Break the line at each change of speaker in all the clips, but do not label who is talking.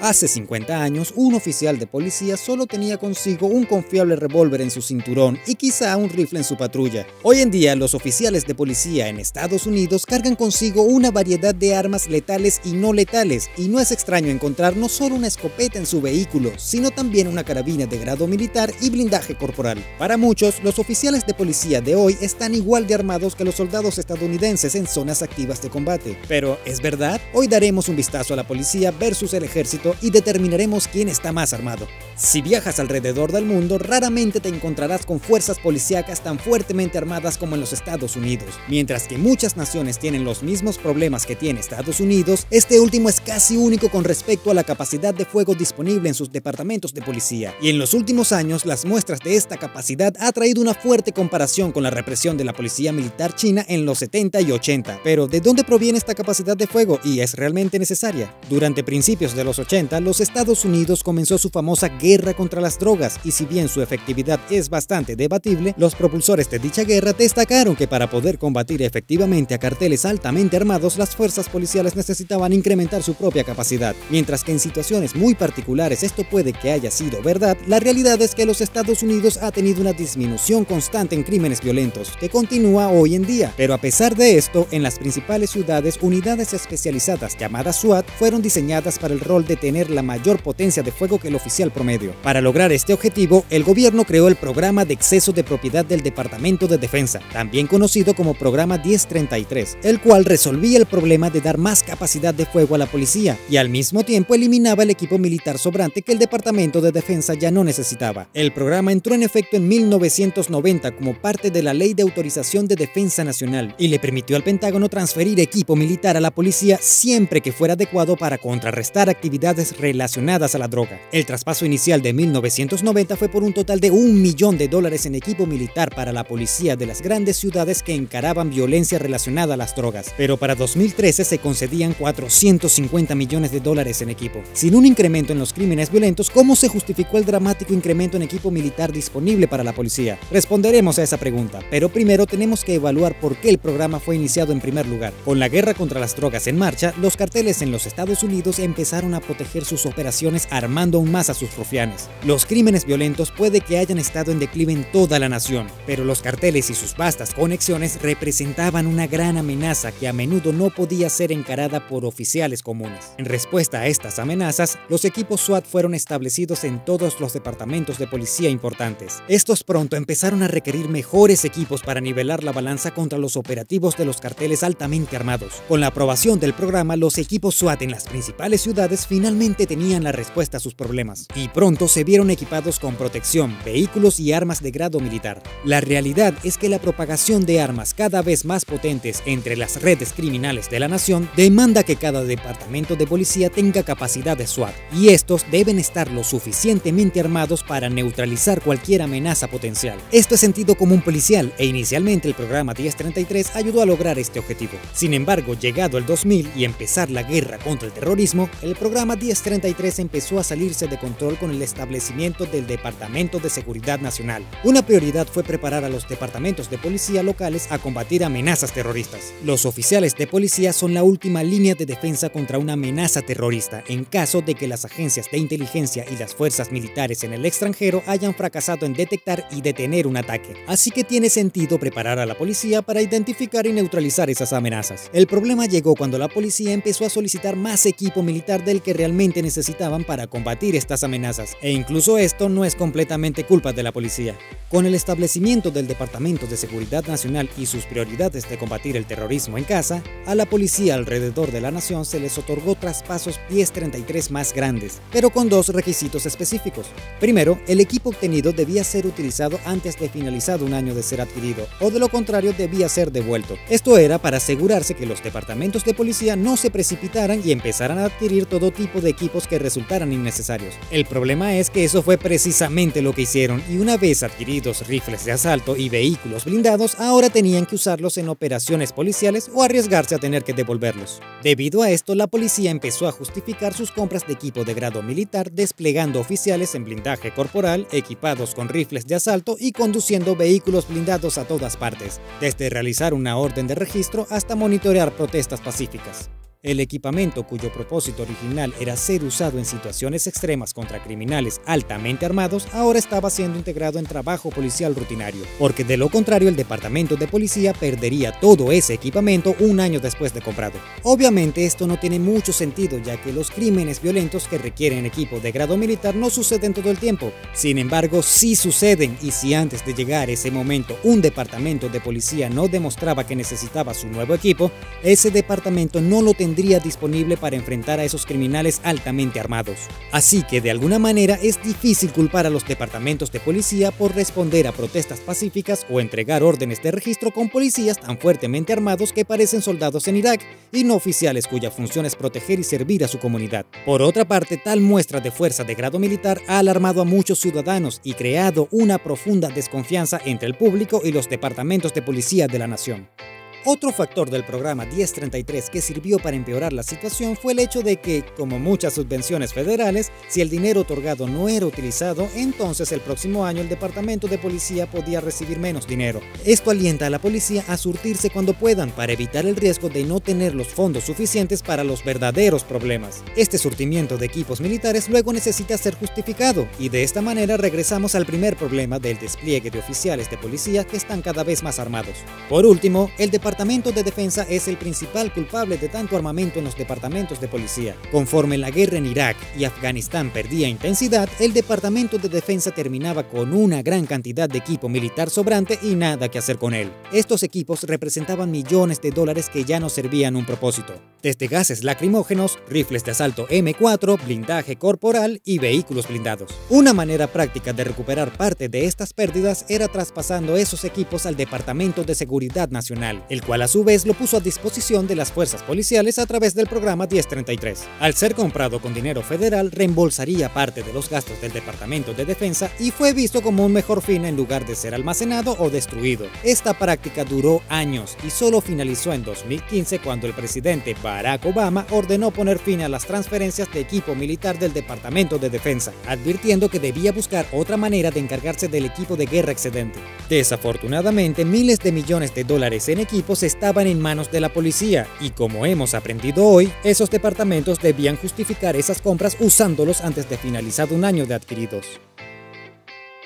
Hace 50 años, un oficial de policía solo tenía consigo un confiable revólver en su cinturón y quizá un rifle en su patrulla. Hoy en día, los oficiales de policía en Estados Unidos cargan consigo una variedad de armas letales y no letales, y no es extraño encontrar no solo una escopeta en su vehículo, sino también una carabina de grado militar y blindaje corporal. Para muchos, los oficiales de policía de hoy están igual de armados que los soldados estadounidenses en zonas activas de combate. Pero, ¿es verdad? Hoy daremos un vistazo a la policía versus el ejército y determinaremos quién está más armado. Si viajas alrededor del mundo, raramente te encontrarás con fuerzas policíacas tan fuertemente armadas como en los Estados Unidos. Mientras que muchas naciones tienen los mismos problemas que tiene Estados Unidos, este último es casi único con respecto a la capacidad de fuego disponible en sus departamentos de policía. Y en los últimos años, las muestras de esta capacidad ha traído una fuerte comparación con la represión de la policía militar china en los 70 y 80. Pero, ¿de dónde proviene esta capacidad de fuego y es realmente necesaria? Durante principios de los 80, los Estados Unidos comenzó su famosa guerra contra las drogas y si bien su efectividad es bastante debatible, los propulsores de dicha guerra destacaron que para poder combatir efectivamente a carteles altamente armados, las fuerzas policiales necesitaban incrementar su propia capacidad. Mientras que en situaciones muy particulares esto puede que haya sido verdad, la realidad es que los Estados Unidos ha tenido una disminución constante en crímenes violentos, que continúa hoy en día. Pero a pesar de esto, en las principales ciudades, unidades especializadas llamadas SWAT fueron diseñadas para el rol de tener la mayor potencia de fuego que el oficial promedio. Para lograr este objetivo, el gobierno creó el Programa de Exceso de Propiedad del Departamento de Defensa, también conocido como Programa 1033, el cual resolvía el problema de dar más capacidad de fuego a la policía y al mismo tiempo eliminaba el equipo militar sobrante que el Departamento de Defensa ya no necesitaba. El programa entró en efecto en 1990 como parte de la Ley de Autorización de Defensa Nacional y le permitió al Pentágono transferir equipo militar a la policía siempre que fuera adecuado para contrarrestar relacionadas a la droga. El traspaso inicial de 1990 fue por un total de un millón de dólares en equipo militar para la policía de las grandes ciudades que encaraban violencia relacionada a las drogas, pero para 2013 se concedían 450 millones de dólares en equipo. Sin un incremento en los crímenes violentos, ¿cómo se justificó el dramático incremento en equipo militar disponible para la policía? Responderemos a esa pregunta, pero primero tenemos que evaluar por qué el programa fue iniciado en primer lugar. Con la guerra contra las drogas en marcha, los carteles en los Estados Unidos empezaron a sus operaciones armando aún más a sus rufianes. Los crímenes violentos puede que hayan estado en declive en toda la nación, pero los carteles y sus vastas conexiones representaban una gran amenaza que a menudo no podía ser encarada por oficiales comunes. En respuesta a estas amenazas, los equipos SWAT fueron establecidos en todos los departamentos de policía importantes. Estos pronto empezaron a requerir mejores equipos para nivelar la balanza contra los operativos de los carteles altamente armados. Con la aprobación del programa, los equipos SWAT en las principales ciudades finalmente tenían la respuesta a sus problemas y pronto se vieron equipados con protección, vehículos y armas de grado militar. La realidad es que la propagación de armas cada vez más potentes entre las redes criminales de la nación demanda que cada departamento de policía tenga capacidad de SWAT y estos deben estar lo suficientemente armados para neutralizar cualquier amenaza potencial. Esto es sentido común policial e inicialmente el programa 1033 ayudó a lograr este objetivo. Sin embargo, llegado el 2000 y empezar la guerra contra el terrorismo, el programa 1033 empezó a salirse de control con el establecimiento del Departamento de Seguridad Nacional. Una prioridad fue preparar a los departamentos de policía locales a combatir amenazas terroristas. Los oficiales de policía son la última línea de defensa contra una amenaza terrorista en caso de que las agencias de inteligencia y las fuerzas militares en el extranjero hayan fracasado en detectar y detener un ataque. Así que tiene sentido preparar a la policía para identificar y neutralizar esas amenazas. El problema llegó cuando la policía empezó a solicitar más equipo militar del que realmente necesitaban para combatir estas amenazas, e incluso esto no es completamente culpa de la policía. Con el establecimiento del Departamento de Seguridad Nacional y sus prioridades de combatir el terrorismo en casa, a la policía alrededor de la nación se les otorgó traspasos 1033 más grandes, pero con dos requisitos específicos. Primero, el equipo obtenido debía ser utilizado antes de finalizado un año de ser adquirido, o de lo contrario debía ser devuelto. Esto era para asegurarse que los departamentos de policía no se precipitaran y empezaran a adquirir todo tipo de equipos que resultaran innecesarios. El problema es que eso fue precisamente lo que hicieron y una vez adquiridos rifles de asalto y vehículos blindados, ahora tenían que usarlos en operaciones policiales o arriesgarse a tener que devolverlos. Debido a esto, la policía empezó a justificar sus compras de equipo de grado militar desplegando oficiales en blindaje corporal, equipados con rifles de asalto y conduciendo vehículos blindados a todas partes, desde realizar una orden de registro hasta monitorear protestas pacíficas. El equipamiento cuyo propósito original era ser usado en situaciones extremas contra criminales altamente armados ahora estaba siendo integrado en trabajo policial rutinario, porque de lo contrario el departamento de policía perdería todo ese equipamiento un año después de comprado. Obviamente esto no tiene mucho sentido ya que los crímenes violentos que requieren equipo de grado militar no suceden todo el tiempo, sin embargo sí suceden y si antes de llegar ese momento un departamento de policía no demostraba que necesitaba su nuevo equipo, ese departamento no lo tendría disponible para enfrentar a esos criminales altamente armados. Así que de alguna manera es difícil culpar a los departamentos de policía por responder a protestas pacíficas o entregar órdenes de registro con policías tan fuertemente armados que parecen soldados en Irak y no oficiales cuya función es proteger y servir a su comunidad. Por otra parte, tal muestra de fuerza de grado militar ha alarmado a muchos ciudadanos y creado una profunda desconfianza entre el público y los departamentos de policía de la nación. Otro factor del programa 1033 que sirvió para empeorar la situación fue el hecho de que, como muchas subvenciones federales, si el dinero otorgado no era utilizado, entonces el próximo año el Departamento de Policía podía recibir menos dinero. Esto alienta a la policía a surtirse cuando puedan para evitar el riesgo de no tener los fondos suficientes para los verdaderos problemas. Este surtimiento de equipos militares luego necesita ser justificado y de esta manera regresamos al primer problema del despliegue de oficiales de policía que están cada vez más armados. Por último, el Departamento Departamento de Defensa es el principal culpable de tanto armamento en los departamentos de policía. Conforme la guerra en Irak y Afganistán perdía intensidad, el Departamento de Defensa terminaba con una gran cantidad de equipo militar sobrante y nada que hacer con él. Estos equipos representaban millones de dólares que ya no servían un propósito. Desde gases lacrimógenos, rifles de asalto M4, blindaje corporal y vehículos blindados. Una manera práctica de recuperar parte de estas pérdidas era traspasando esos equipos al Departamento de Seguridad Nacional, cual a su vez lo puso a disposición de las fuerzas policiales a través del programa 1033. Al ser comprado con dinero federal, reembolsaría parte de los gastos del Departamento de Defensa y fue visto como un mejor fin en lugar de ser almacenado o destruido. Esta práctica duró años y solo finalizó en 2015 cuando el presidente Barack Obama ordenó poner fin a las transferencias de equipo militar del Departamento de Defensa, advirtiendo que debía buscar otra manera de encargarse del equipo de guerra excedente. Desafortunadamente, miles de millones de dólares en estaban en manos de la policía y como hemos aprendido hoy, esos departamentos debían justificar esas compras usándolos antes de finalizar un año de adquiridos.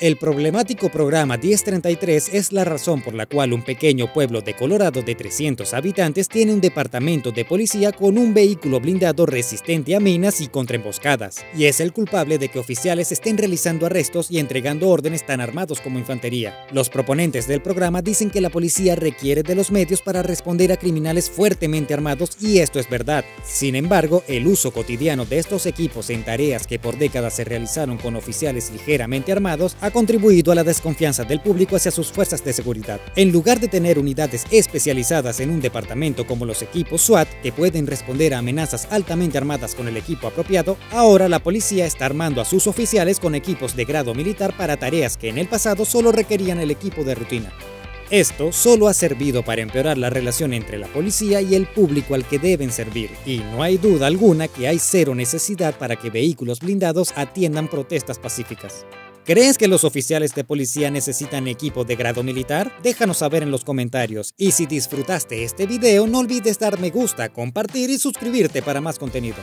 El problemático programa 1033 es la razón por la cual un pequeño pueblo de Colorado de 300 habitantes tiene un departamento de policía con un vehículo blindado resistente a minas y contra emboscadas, y es el culpable de que oficiales estén realizando arrestos y entregando órdenes tan armados como infantería. Los proponentes del programa dicen que la policía requiere de los medios para responder a criminales fuertemente armados y esto es verdad. Sin embargo, el uso cotidiano de estos equipos en tareas que por décadas se realizaron con oficiales ligeramente armados ha contribuido a la desconfianza del público hacia sus fuerzas de seguridad. En lugar de tener unidades especializadas en un departamento como los equipos SWAT, que pueden responder a amenazas altamente armadas con el equipo apropiado, ahora la policía está armando a sus oficiales con equipos de grado militar para tareas que en el pasado solo requerían el equipo de rutina. Esto solo ha servido para empeorar la relación entre la policía y el público al que deben servir, y no hay duda alguna que hay cero necesidad para que vehículos blindados atiendan protestas pacíficas. ¿Crees que los oficiales de policía necesitan equipo de grado militar? Déjanos saber en los comentarios. Y si disfrutaste este video, no olvides dar me gusta, compartir y suscribirte para más contenido.